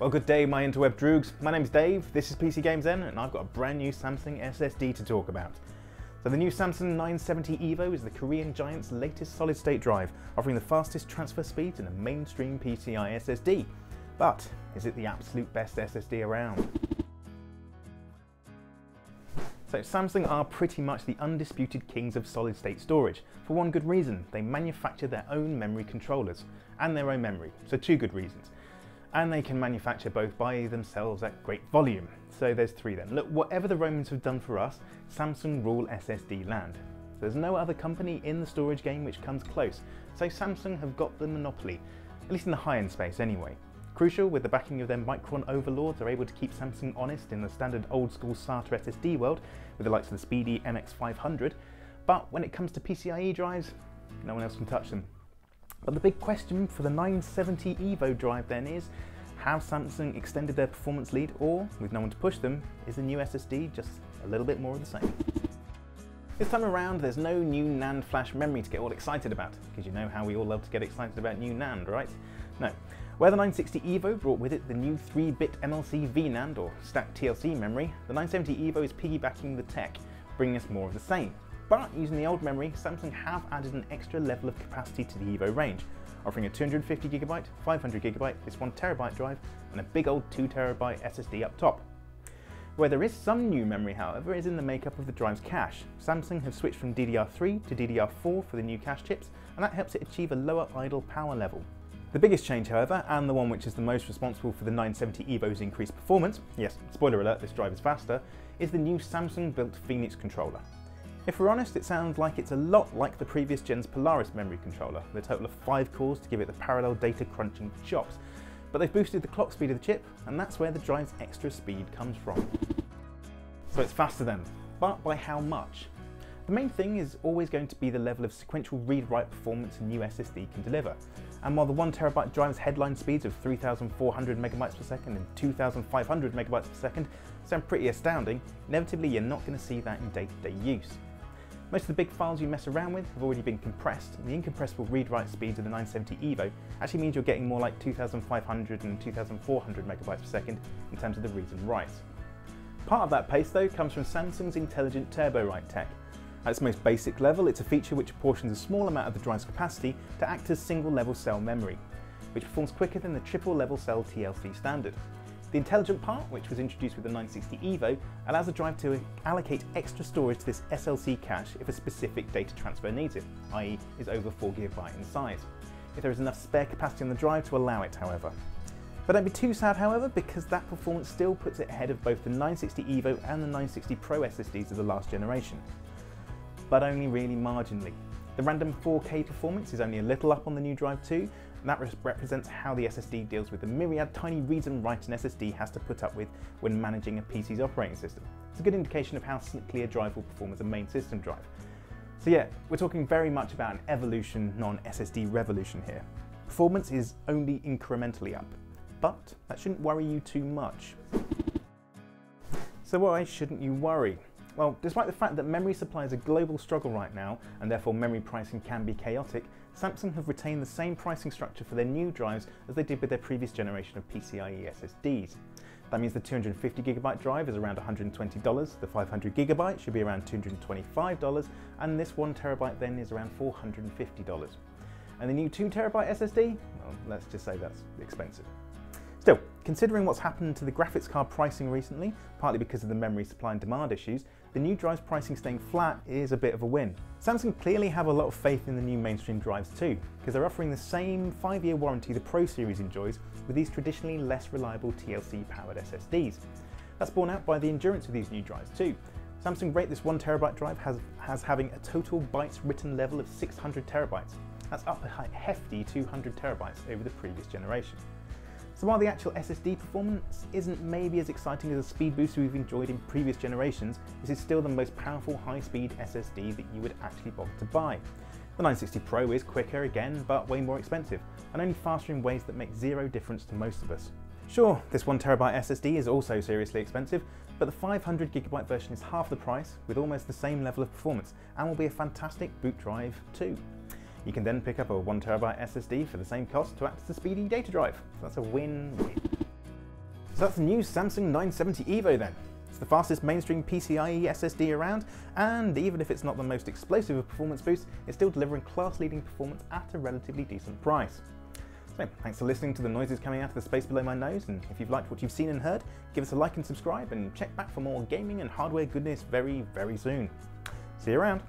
Well, good day, my interweb droogs. My name's Dave, this is PCGamesN, and I've got a brand new Samsung SSD to talk about. So the new Samsung 970 EVO is the Korean giant's latest solid-state drive, offering the fastest transfer speeds in a mainstream PCI SSD. But is it the absolute best SSD around? So Samsung are pretty much the undisputed kings of solid-state storage, for one good reason, they manufacture their own memory controllers, and their own memory, so two good reasons and they can manufacture both by themselves at great volume. So there's three then. Look, whatever the Romans have done for us, Samsung rule SSD land. There's no other company in the storage game which comes close, so Samsung have got the monopoly, at least in the high-end space anyway. Crucial, with the backing of their Micron overlords, they're able to keep Samsung honest in the standard old-school SATA SSD world, with the likes of the speedy MX500, but when it comes to PCIe drives, no one else can touch them. But the big question for the 970 EVO drive then is, have Samsung extended their performance lead or, with no one to push them, is the new SSD just a little bit more of the same? This time around, there's no new NAND flash memory to get all excited about, because you know how we all love to get excited about new NAND, right? No. Where the 960 EVO brought with it the new 3-bit MLC VNAND or stacked TLC memory, the 970 EVO is piggybacking the tech, bringing us more of the same. But using the old memory, Samsung have added an extra level of capacity to the EVO range, offering a 250GB, 500GB, this 1TB drive, and a big old 2TB SSD up top. Where there is some new memory, however, is in the makeup of the drive's cache. Samsung have switched from DDR3 to DDR4 for the new cache chips, and that helps it achieve a lower idle power level. The biggest change, however, and the one which is the most responsible for the 970 EVO's increased performance, yes, spoiler alert, this drive is faster, is the new Samsung-built Phoenix controller. If we're honest, it sounds like it's a lot like the previous gen's Polaris memory controller, with a total of 5 cores to give it the parallel data crunching chops. But they've boosted the clock speed of the chip, and that's where the drive's extra speed comes from. So it's faster then, but by how much? The main thing is always going to be the level of sequential read-write performance a new SSD can deliver. And while the 1TB drive's headline speeds of 3,400 megabytes per second and 2,500 megabytes per second sound pretty astounding, inevitably you're not going to see that in day-to-day -day use. Most of the big files you mess around with have already been compressed, and the incompressible read-write speeds of the 970 EVO actually means you're getting more like 2,500 and 2,400 megabytes per second in terms of the read and write. Part of that pace though comes from Samsung's intelligent turbo write tech. At its most basic level, it's a feature which apportions a small amount of the drive's capacity to act as single level cell memory, which performs quicker than the triple level cell TLC standard. The intelligent part, which was introduced with the 960 EVO, allows the drive to allocate extra storage to this SLC cache if a specific data transfer needs it, i.e. is over 4GB in size, if there is enough spare capacity on the drive to allow it, however. But don't be too sad, however, because that performance still puts it ahead of both the 960 EVO and the 960 Pro SSDs of the last generation. But only really marginally. The random 4K performance is only a little up on the new drive too, and that represents how the SSD deals with the myriad tiny reads and writes an SSD has to put up with when managing a PC's operating system. It's a good indication of how slickly a drive will perform as a main system drive. So yeah, we're talking very much about an evolution, non-SSD revolution here. Performance is only incrementally up, but that shouldn't worry you too much. So why shouldn't you worry? Well, despite the fact that memory supply is a global struggle right now, and therefore memory pricing can be chaotic, Samsung have retained the same pricing structure for their new drives as they did with their previous generation of PCIe SSDs. That means the 250GB drive is around $120, the 500GB should be around $225, and this 1TB then is around $450. And the new 2TB SSD? Well, let's just say that's expensive. Still, considering what's happened to the graphics card pricing recently, partly because of the memory supply and demand issues, the new drive's pricing staying flat is a bit of a win. Samsung clearly have a lot of faith in the new mainstream drives too, because they're offering the same 5-year warranty the Pro series enjoys with these traditionally less reliable TLC-powered SSDs. That's borne out by the endurance of these new drives too. Samsung rate this 1TB drive has, has having a total bytes written level of 600 terabytes. That's up a hefty 200 terabytes over the previous generation. So while the actual SSD performance isn't maybe as exciting as the speed boost we've enjoyed in previous generations, this is still the most powerful high-speed SSD that you would actually bother to buy. The 960 Pro is quicker again, but way more expensive, and only faster in ways that make zero difference to most of us. Sure, this 1TB SSD is also seriously expensive, but the 500GB version is half the price with almost the same level of performance and will be a fantastic boot drive too. You can then pick up a 1TB SSD for the same cost to act as a speedy data drive. So that's a win-win. So that's the new Samsung 970 EVO then. It's the fastest mainstream PCIe SSD around, and even if it's not the most explosive of performance boosts, it's still delivering class-leading performance at a relatively decent price. So, thanks for listening to the noises coming out of the space below my nose, and if you've liked what you've seen and heard, give us a like and subscribe, and check back for more gaming and hardware goodness very, very soon. See you around!